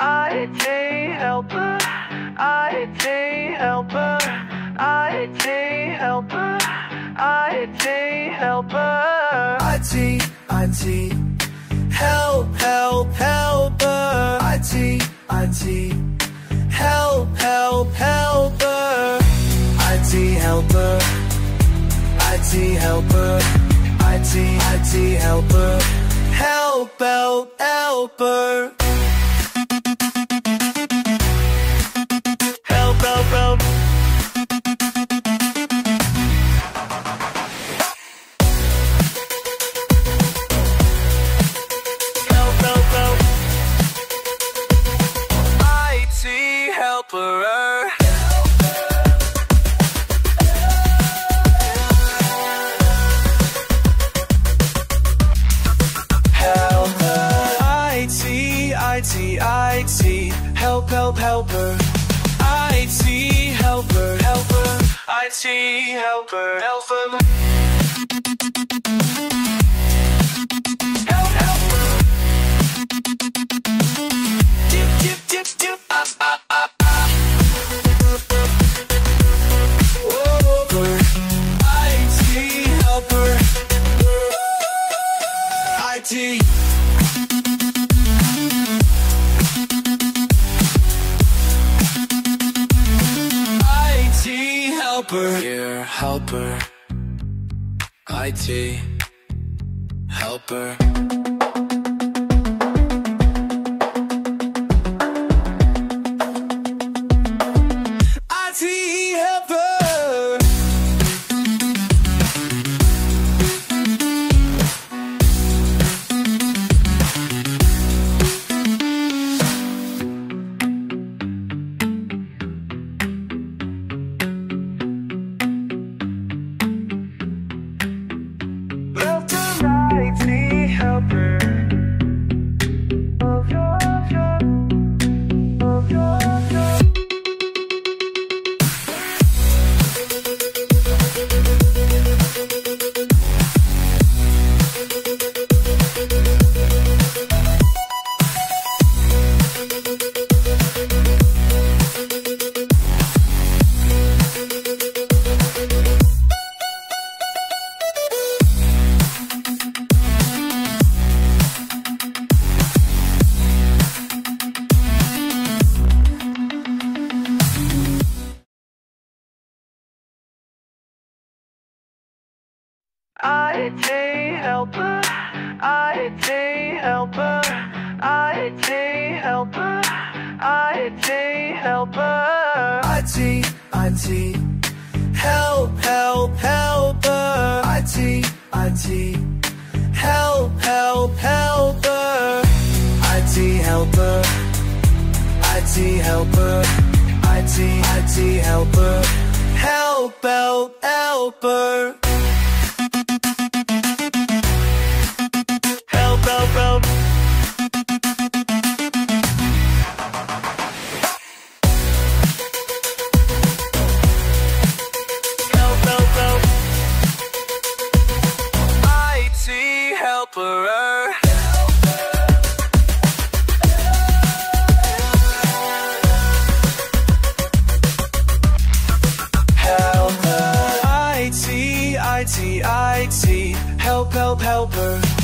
IT helper, IT helper, IT helper, IT helper. IT, IT, help, help, helper. IT, IT, help, help, helper. IT helper, IT helper, IT, IT helper, help, help, helper. IT, IT. Help, help, helper. IT helper, helper. IT helper, helper. Helper. Here, helper. IT, helper. IT helper, IT helper, IT helper, IT helper. IT, IT, help, help, helper. IT, IT, help, help, helper. IT helper, IT helper, IT, IT helper, help, help, helper. T-I-T, help, help, helper.